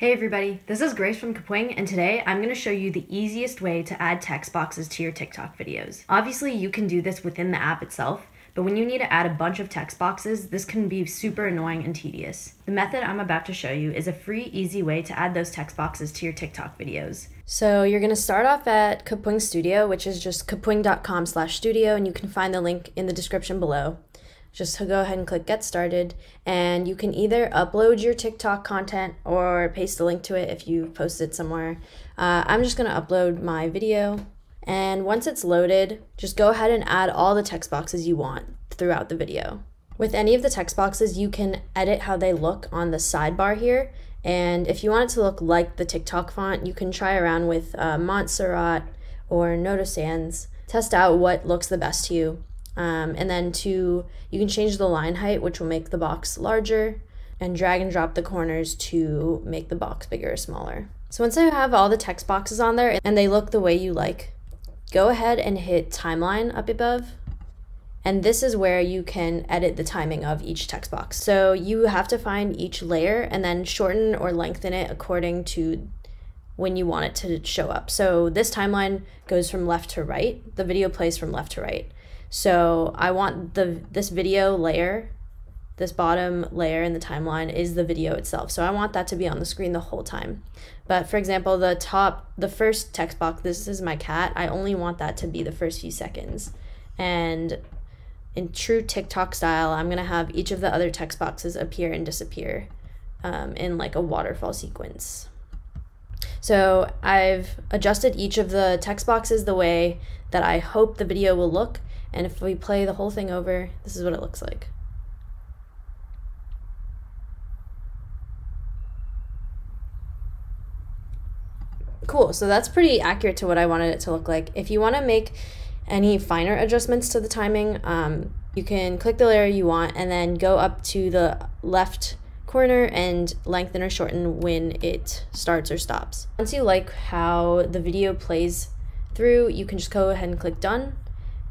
Hey everybody, this is Grace from Kapwing, and today I'm going to show you the easiest way to add text boxes to your TikTok videos. Obviously, you can do this within the app itself, but when you need to add a bunch of text boxes, this can be super annoying and tedious. The method I'm about to show you is a free, easy way to add those text boxes to your TikTok videos. So you're going to start off at Kapwing Studio, which is just kapwing.com slash studio, and you can find the link in the description below just go ahead and click get started. And you can either upload your tiktok content or paste a link to it if you post it somewhere. Uh, i'm just going to upload my video. And once it's loaded just go ahead and add all the text boxes you want throughout the video. With any of the text boxes you can edit how they look on the sidebar here. And if you want it to look like the tiktok font you can try around with uh, montserrat or noto sans test out what looks the best to you um, and then to, you can change the line height, which will make the box larger, and drag and drop the corners to make the box bigger or smaller. So once I have all the text boxes on there and they look the way you like, go ahead and hit timeline up above. And this is where you can edit the timing of each text box. So you have to find each layer and then shorten or lengthen it according to when you want it to show up. So this timeline goes from left to right. The video plays from left to right. So I want the this video layer, this bottom layer in the timeline is the video itself. So I want that to be on the screen the whole time. But for example, the top, the first text box, this is my cat, I only want that to be the first few seconds. And in true TikTok style, I'm gonna have each of the other text boxes appear and disappear um, in like a waterfall sequence. So I've adjusted each of the text boxes the way that I hope the video will look and if we play the whole thing over, this is what it looks like. Cool, so that's pretty accurate to what I wanted it to look like. If you want to make any finer adjustments to the timing, um, you can click the layer you want and then go up to the left corner and lengthen or shorten when it starts or stops. Once you like how the video plays through, you can just go ahead and click done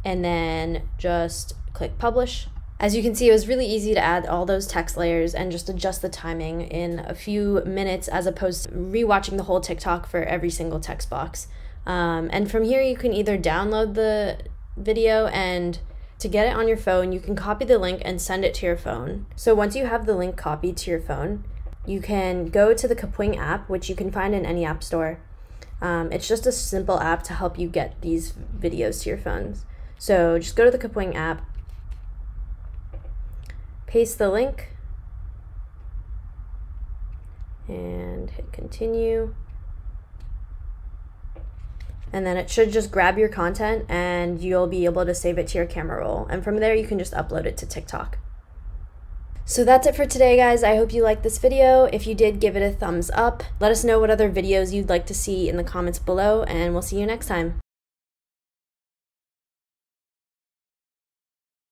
and then just click publish. As you can see, it was really easy to add all those text layers and just adjust the timing in a few minutes as opposed to rewatching the whole TikTok for every single text box. Um, and from here, you can either download the video and to get it on your phone, you can copy the link and send it to your phone. So once you have the link copied to your phone, you can go to the Kapwing app, which you can find in any app store. Um, it's just a simple app to help you get these videos to your phones. So just go to the Kapwing app, paste the link, and hit continue. And then it should just grab your content and you'll be able to save it to your camera roll. And from there, you can just upload it to TikTok. So that's it for today, guys. I hope you liked this video. If you did, give it a thumbs up. Let us know what other videos you'd like to see in the comments below, and we'll see you next time.